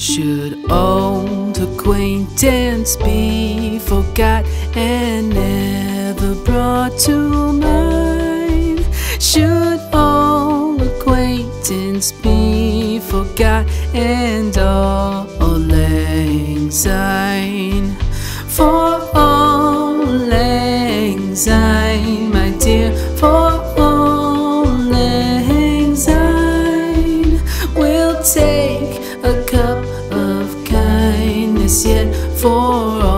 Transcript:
Should old acquaintance be forgot and never brought to mind? Should old acquaintance be forgot and auld lang syne? For auld lang syne, my dear, for for